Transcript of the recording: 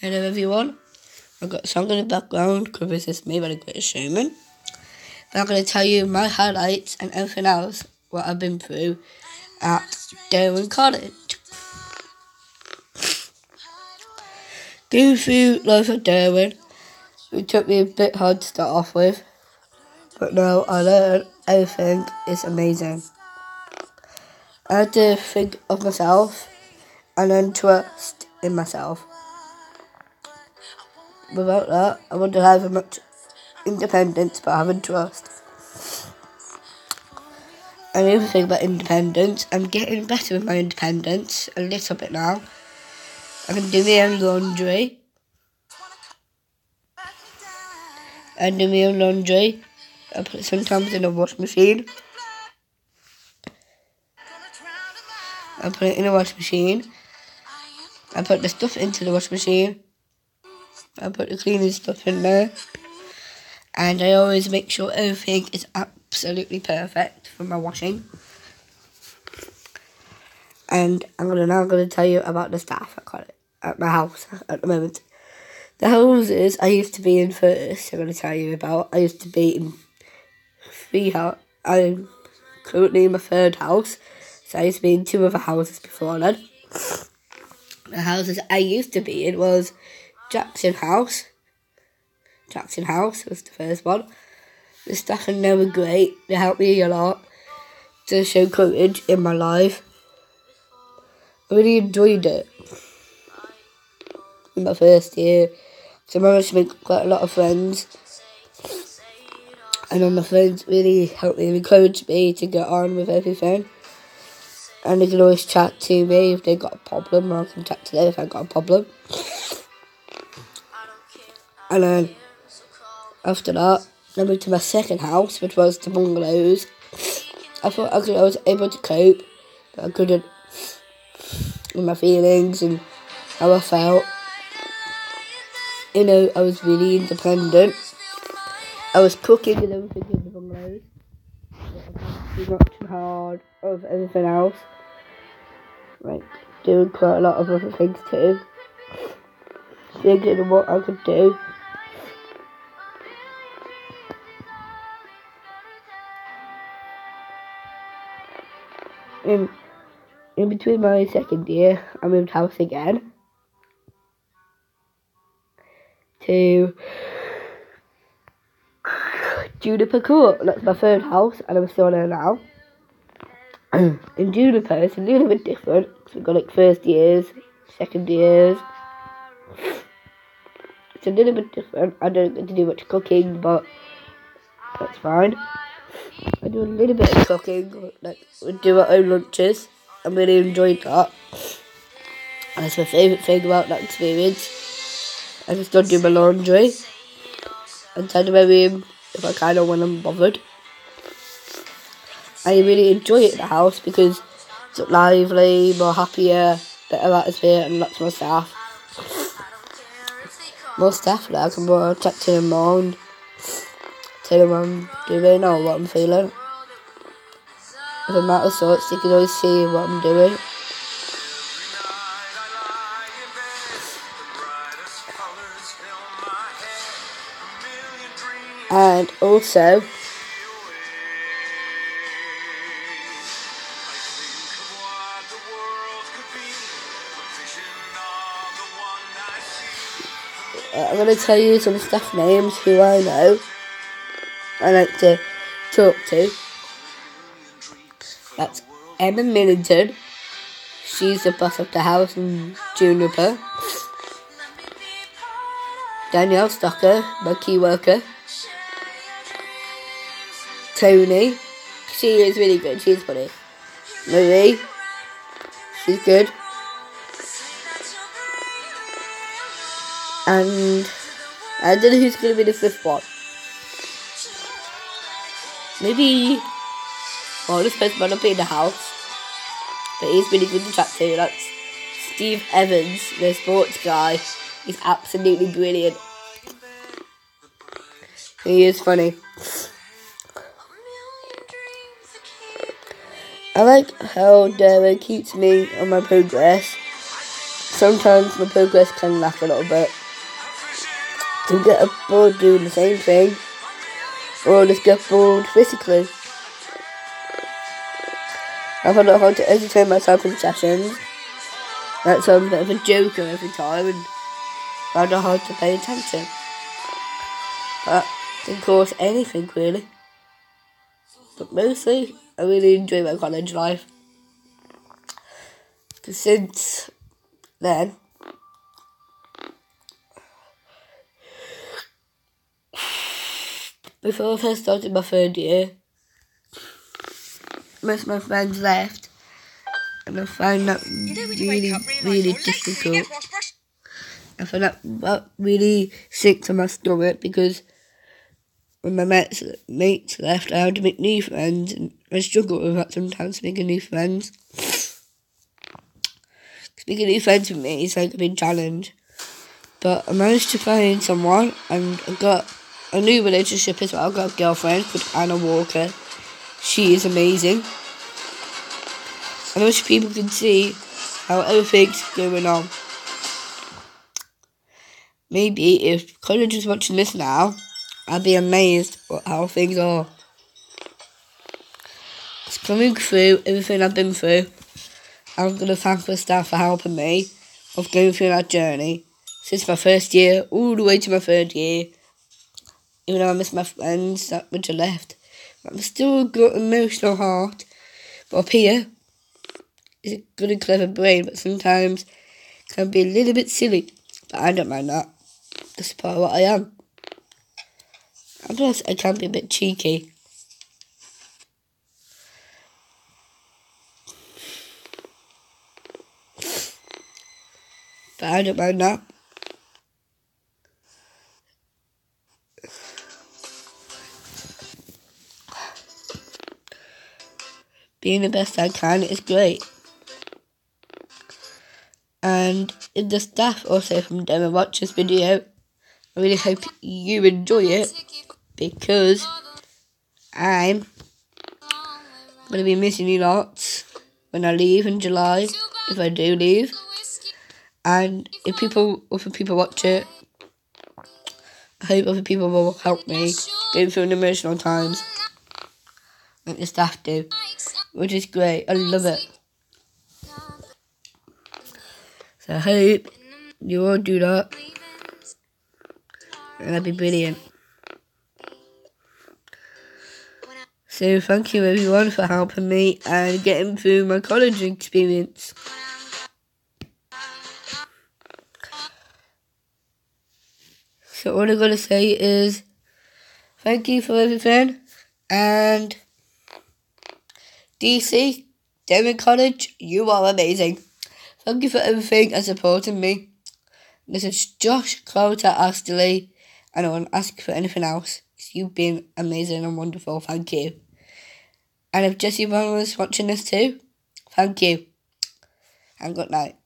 Hello everyone. I've got a song in the background because this is me by the Greatest Showman. But I'm going to tell you my highlights and everything else what I've been through at Derwen College. Going through life at Derwen, it took me a bit hard to start off with, but now I learned everything is amazing. I had to think of myself and then trust in myself. Without that, I wouldn't have as much independence, but having trust. And the other thing about independence, I'm getting better with my independence a little bit now. I can do my own laundry. I do my own laundry. I put it sometimes in a wash machine. I put it in a wash machine. I put the stuff into the wash machine. I put the cleaning stuff in there. And I always make sure everything is absolutely perfect for my washing. And I'm gonna now gonna tell you about the staff I got it at my house at the moment. The houses I used to be in first, I'm gonna tell you about. I used to be in three house. I'm currently in my third house. So I used to be in two other houses before then. The houses I used to be in was Jackson House. Jackson House was the first one. The staff in there were great. They helped me a lot to show courage in my life. I really enjoyed it in my first year. So I managed to make quite a lot of friends. And all my friends really helped me and encouraged me to get on with everything. And they can always chat to me if they got a problem, or I can chat to them if I got a problem. And then after that, I moved to my second house, which was the bungalows. I thought I, was able to cope, but I couldn't with my feelings and how I felt. You know, I was really independent. I was cooking and everything in the bungalows. Not too hard of everything else. Like doing quite a lot of other things too. Thinking of what I could do. In in between my second year, I moved house again to Juniper Court. That's my third house, and I'm still there now. in Juniper, it's a little bit different because we've got like first years, second years. It's a little bit different. I don't get to do much cooking, but that's fine. I do a little bit of cooking, like we do our own lunches. I really enjoyed that. That's my favourite thing about that experience. I just don't do my laundry. And tidy my room if I kind of when I'm bothered. I really enjoy it in the house because it's lively, more happier, better atmosphere, and lots more staff. More staff, like, I can more to them more tell them I'm doing or what I'm feeling. If I'm out of sorts, you can always see what I'm doing. And also, I'm going to tell you some staff names who I know. I like to talk to. That's Emma Millington. She's the boss of the house in Juniper. Danielle Stocker, my key worker. Tony. She is really good. She's funny. Marie. She's good. And I don't know who's going to be the fifth one. Maybe. Well, this person might not be in the house. But he's really good to chat to. That's Steve Evans, the sports guy. He's absolutely brilliant. He is funny. I like how Darren keeps me on my progress. sometimes my progress can lack a little bit. To get bored doing the same thing, just get bored physically. I find it hard to entertain myself in sessions. That's a bit of a joker every time and find it hard to pay attention. But of cause anything really. But mostly I really enjoy my college life. Because since then before I first started my third year, most of my friends left, and I found that really, really difficult. I found that really sick to my stomach because when my mates, mates left, I had to make new friends, and I struggle with that sometimes, making new friends. Making new friends with me is like a big challenge. But I managed to find someone, and I got a new relationship as well. Got a girlfriend called Anna Walker. She is amazing. I wish people could see how everything's going on. Maybe if college is watching this now, I'd be amazed at how things are. It's coming through everything I've been through. I'm going to thank the staff for helping me of going through that journey since my first year all the way to my third year even though I miss my friends that which are left. I'm still got emotional heart. But up here is a good and clever brain, but sometimes can be a little bit silly. But I don't mind that. That's part of what I am. And plus, I can be a bit cheeky. But I don't mind that. Being the best I can is great. And if the staff also from Demo watch this video, I really hope you enjoy it because I'm going to be missing you lots when I leave in July, if I do leave. And if people, other people watch it, I hope other people will help me go through emotional times like the staff do which is great. I love it. So I hope you all do that. And that'd be brilliant. So thank you everyone for helping me and getting through my college experience. So all I gotta say is thank you for everything and DC, Derwen College, you are amazing. Thank you for everything and supporting me. This is Josh Crowder Asterley, and I won't ask for anything else. You've been amazing and wonderful. Thank you. And if Jesse Brown was watching this too, thank you. And good night.